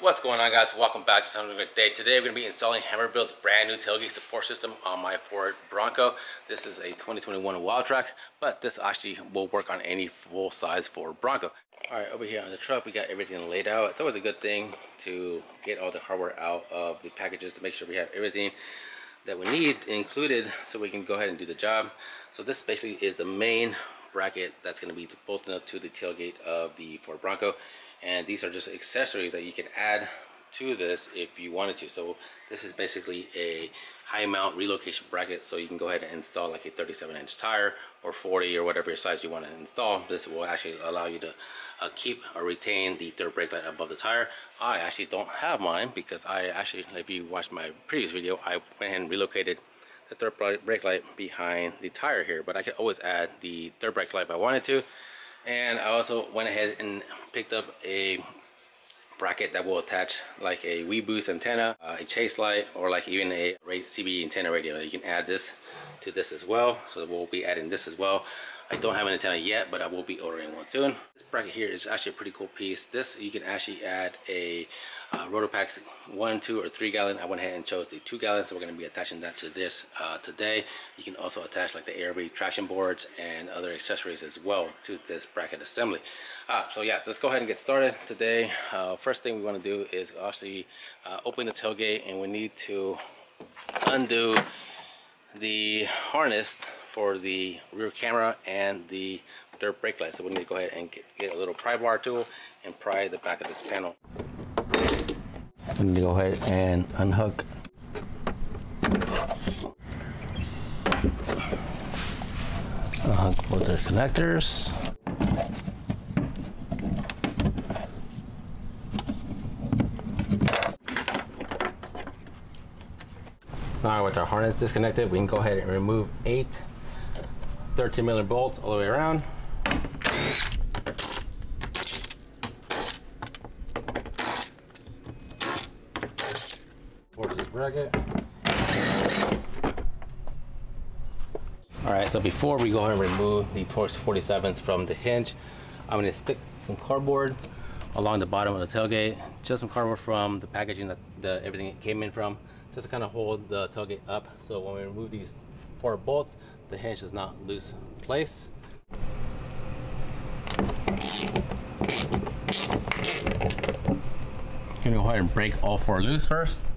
What's going on guys? Welcome back to another Day. Today we're going to be installing Hammerbuilt's brand new tailgate support system on my Ford Bronco. This is a 2021 Wildtrak, but this actually will work on any full-size Ford Bronco. Alright, over here on the truck we got everything laid out. It's always a good thing to get all the hardware out of the packages to make sure we have everything that we need included so we can go ahead and do the job. So this basically is the main bracket that's going to be bolted up to the tailgate of the Ford Bronco and these are just accessories that you can add to this if you wanted to. So this is basically a high mount relocation bracket. So you can go ahead and install like a 37 inch tire or 40 or whatever your size you want to install. This will actually allow you to uh, keep or retain the third brake light above the tire. I actually don't have mine because I actually if you watched my previous video I went and relocated the third brake light behind the tire here. But I could always add the third brake light if I wanted to and I also went ahead and picked up a bracket that will attach like a Wii Weboost antenna, uh, a chase light, or like even a CB antenna radio. You can add this to this as well. So we'll be adding this as well. I don't have an antenna yet, but I will be ordering one soon. This bracket here is actually a pretty cool piece. This, you can actually add a uh, Rotopax one, two, or three gallon. I went ahead and chose the two gallon, so we're going to be attaching that to this uh, today. You can also attach like the ARB traction boards and other accessories as well to this bracket assembly. Uh, so yeah, so let's go ahead and get started today. Uh, first thing we want to do is actually uh, open the tailgate and we need to undo the harness for the rear camera and the dirt brake light. So we need to go ahead and get, get a little pry bar tool and pry the back of this panel. Need to go ahead and unhook unhook both their connectors. Now with our harness disconnected, we can go ahead and remove eight 13 millimeter bolts all the way around. This bracket. All right, so before we go and remove the Torx 47s from the hinge, I'm gonna stick some cardboard along the bottom of the tailgate, just some cardboard from the packaging that the, everything came in from, just to kind of hold the tailgate up. So when we remove these four bolts, the hinge does not loose place. I'm Gonna go ahead and break all four loose first.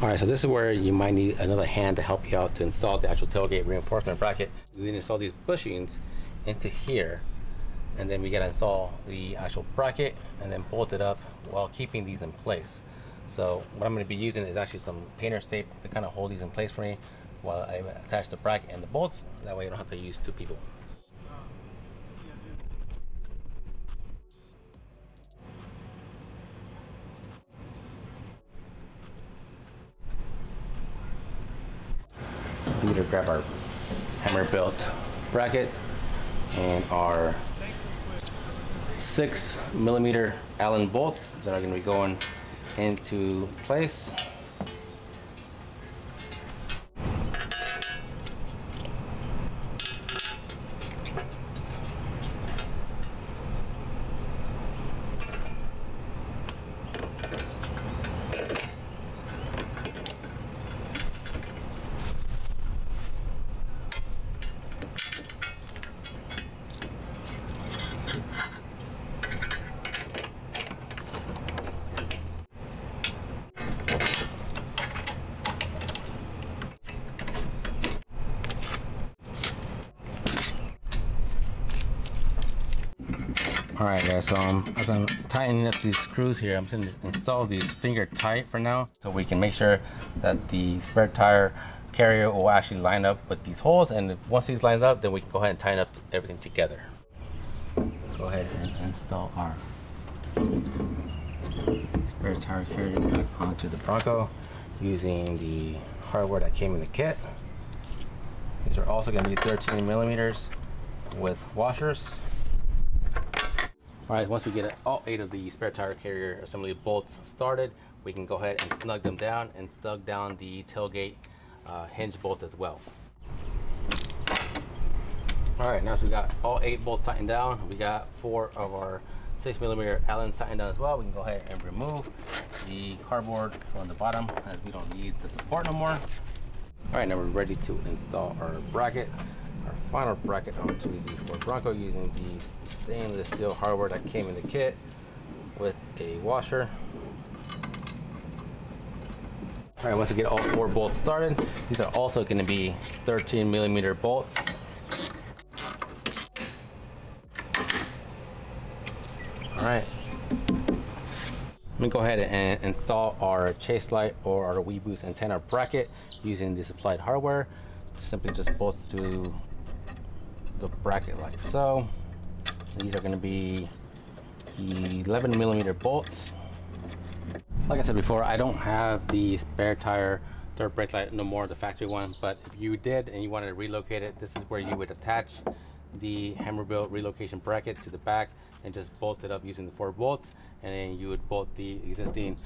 All right, so this is where you might need another hand to help you out to install the actual tailgate reinforcement bracket. We then install these bushings into here and then we gotta install the actual bracket and then bolt it up while keeping these in place. So what I'm gonna be using is actually some painter's tape to kind of hold these in place for me while I attach the bracket and the bolts. That way I don't have to use two people. To grab our Hammerbuilt bracket and our six millimeter Allen bolts that are going to be going into place. All right guys, so um, as I'm tightening up these screws here, I'm going to install these finger tight for now so we can make sure that the spare tire carrier will actually line up with these holes and once these lines up, then we can go ahead and tighten up everything together. Go ahead and install our spare tire carrier back onto the Bronco using the hardware that came in the kit. These are also going to be 13 millimeters with washers. All right, once we get all eight of the spare tire carrier assembly bolts started, we can go ahead and snug them down and snug down the tailgate uh, hinge bolts as well. All right, now so we got all eight bolts tightened down. We got four of our six millimeter Allen tightened down as well. We can go ahead and remove the cardboard from the bottom as we don't need the support no more. All right, now we're ready to install our bracket, final bracket onto the Ford Bronco using the stainless steel hardware that came in the kit with a washer. All right, once we get all four bolts started, these are also gonna be 13 millimeter bolts. All right. Let me go ahead and install our chase light or our Weboost antenna bracket using the supplied hardware. Simply just bolt to the bracket like so. These are going to be 11 millimeter bolts. Like I said before, I don't have the spare tire dirt brake light no more, the factory one, but if you did and you wanted to relocate it, this is where you would attach the Hammerbuilt relocation bracket to the back and just bolt it up using the four bolts and then you would bolt the existing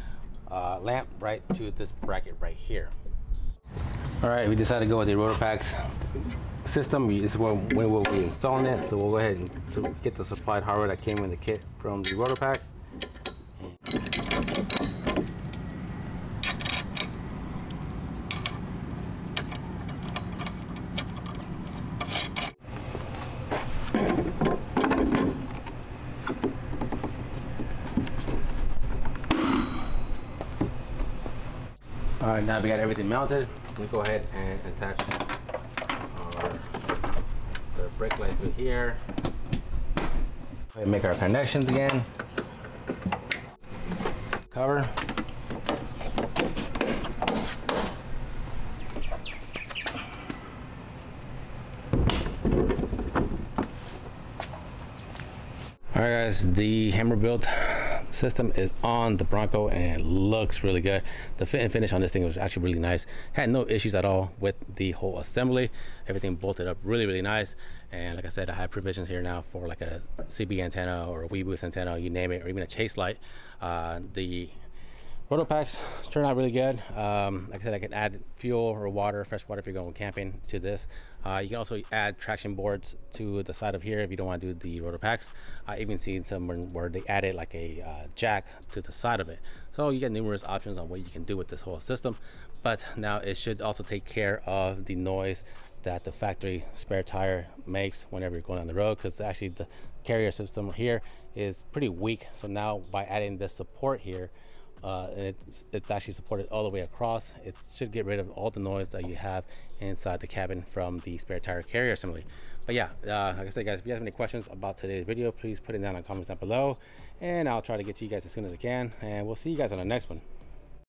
uh, lamp right to this bracket right here. All right, we decided to go with the Rotopax system. Is when we will be installing it. So we'll go ahead and get the supplied hardware that came in the kit from the Rotopax. All right, now we got everything mounted. We go ahead and attach brake light through here. make our connections again. Cover. All right, guys, the Hammerbuilt system is on the Bronco and looks really good. The fit and finish on this thing was actually really nice. Had no issues at all with the whole assembly. Everything bolted up really, really nice. And like I said, I have provisions here now for like a CB antenna or a Weboost antenna, you name it, or even a chase light. Uh, the Rotopax turn out really good. Um, like I said, I can add fuel or water, fresh water if you're going camping to this. Uh, you can also add traction boards to the side of here if you don't want to do the Rotopax. I even seen some where they added like a uh, jack to the side of it. So you get numerous options on what you can do with this whole system. But now it should also take care of the noise that the factory spare tire makes whenever you're going on the road because actually the carrier system here is pretty weak. So now by adding this support here, uh, and it's, it's actually supported all the way across. It should get rid of all the noise that you have inside the cabin from the spare tire carrier assembly. But yeah, uh, like I said, guys, if you have any questions about today's video, please put it down in the comments down below, and I'll try to get to you guys as soon as I can. And we'll see you guys on the next one.